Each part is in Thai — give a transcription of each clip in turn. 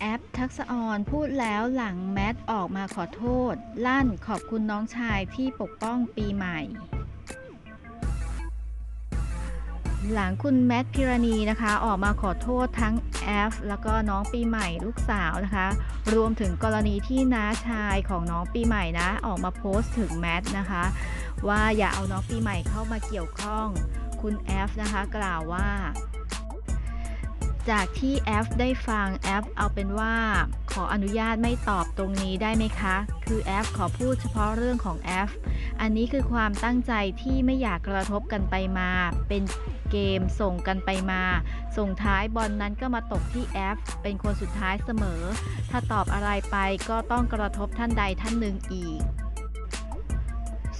แอปทักษออนพูดแล้วหลังแมทออกมาขอโทษ ลั่นขอบคุณน้องชายที่ปกป้องปีใหม่ หลังคุณแมทพิรณีนะคะ ออกมาขอโทษทั้งแอฟแล้วก็น้องปีใหม่ลูกสาวนะคะ รวมถึงกรณีที่น้าชายของน้องปีใหม่นะ ออกมาโพสต์ถึงแมทนะคะ ว่าอย่าเอาน้องปีใหม่เข้ามาเกี่ยวข้อง คุณแอฟนะคะ กล่าวว่า จากที่แอฟได้ฟังแอฟเอาเป็นว่า ขออนุญาตไม่ตอบตรงนี้ได้ไหมคะ คือแอฟขอพูดเฉพาะเรื่องของแอฟอันนี้คือความตั้งใจที่ไม่อยากกระทบกันไปมา เป็นเกมส่งกันไปมา สุดท้ายบอลนั้นก็มาตกที่แอฟเป็นคนสุดท้ายเสมอ ถ้าตอบอะไรไปก็ต้องกระทบท่านใดท่านหนึ่งอีก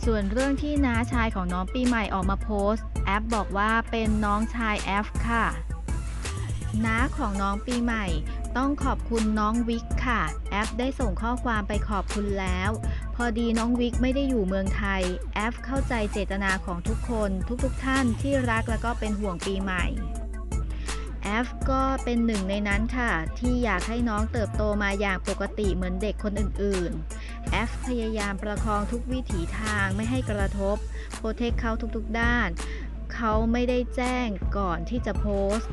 ส่วนเรื่องที่น้าชายของน้องปีใหม่ออกมาโพสต์แอฟบอกว่าเป็นน้องชายแอฟค่ะ น้าของน้องปีใหม่ ต้องขอบคุณน้องวิกค่ะ แอฟได้ส่งข้อความไปขอบคุณแล้ว พอดีน้องวิกไม่ได้อยู่เมืองไทย แอฟเข้าใจเจตนาของทุกคนทุกๆทท่านที่รักแล้วก็เป็นห่วงปีใหม่แอฟก็เป็นหนึ่งในนั้นค่ะ ที่อยากให้น้องเติบโตมาอย่างปกติเหมือนเด็กคนอื่นๆแอฟพยายามประคองทุกวิถีทางไม่ให้กระทบโปรเทคเขาทุกๆด้าน เขาไม่ได้แจ้งก่อนที่จะโพสต์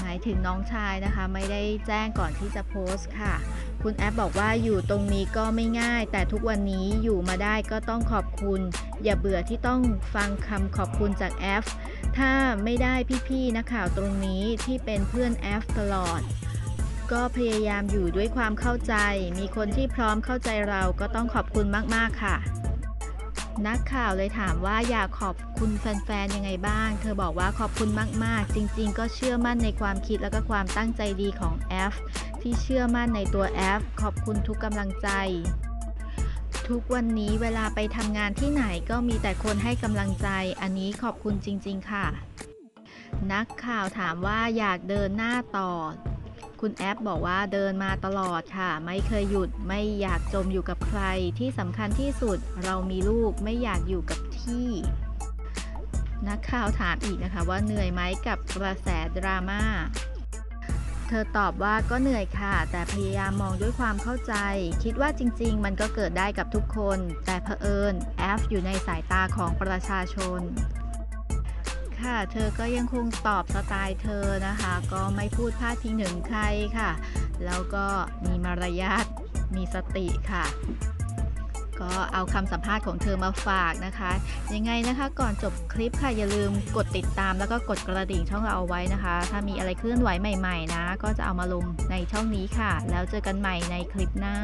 หมายถึงน้องชายนะคะ ไม่ได้แจ้งก่อนที่จะโพสต์ค่ะ คุณแอฟบอกว่าอยู่ตรงนี้ก็ไม่ง่าย แต่ทุกวันนี้อยู่มาได้ก็ต้องขอบคุณ อย่าเบื่อที่ต้องฟังคำขอบคุณจากแอฟถ้าไม่ได้พี่ๆนักข่าวตรงนี้ที่เป็นเพื่อนแอฟตลอด ก็พยายามอยู่ด้วยความเข้าใจ มีคนที่พร้อมเข้าใจเราก็ต้องขอบคุณมากๆค่ะ นักข่าวเลยถามว่าอยากขอบคุณแฟนๆยังไงบ้าง เธอบอกว่าขอบคุณมากๆ จริงๆ ก็เชื่อมั่นในความคิดแล้วก็ความตั้งใจดีของแอฟที่เชื่อมั่นในตัวแอฟขอบคุณทุกกำลังใจ ทุกวันนี้เวลาไปทำงานที่ไหนก็มีแต่คนให้กำลังใจ อันนี้ขอบคุณจริง ๆ ค่ะ นักข่าวถามว่าอยากเดินหน้าต่อ คุณแอปบอกว่าเดินมาตลอดค่ะ ไม่เคยหยุดไม่อยากจมอยู่กับใครที่สำคัญที่สุดเรามีลูกไม่อยากอยู่กับที่นักข่าวถามอีกนะคะว่าเหนื่อยไหมกับกระแสดราม่า เธอตอบว่าก็เหนื่อยค่ะ แต่พยายามมองด้วยความเข้าใจ คิดว่าจริง ๆ มันก็เกิดได้กับทุกคน แต่เผอิญแอฟอยู่ในสายตาของประชาชน ค่ะ เธอก็ยังคงตอบสไตล์เธอนะคะ ก็ไม่พูดพาดพิงถึงใครค่ะ แล้วก็มีมารยาทมีสติค่ะ ก็เอาคำสัมภาษณ์ของเธอมาฝากนะคะ ยังไงนะคะก่อนจบคลิปค่ะอย่าลืมกดติดตามแล้วก็กดกระดิ่งช่องเราเอาไว้นะคะ ถ้ามีอะไรเคลื่อนไหวใหม่ ๆ นะ ก็จะเอามาลงในช่องนี้ค่ะ แล้วเจอกันใหม่ในคลิปหน้า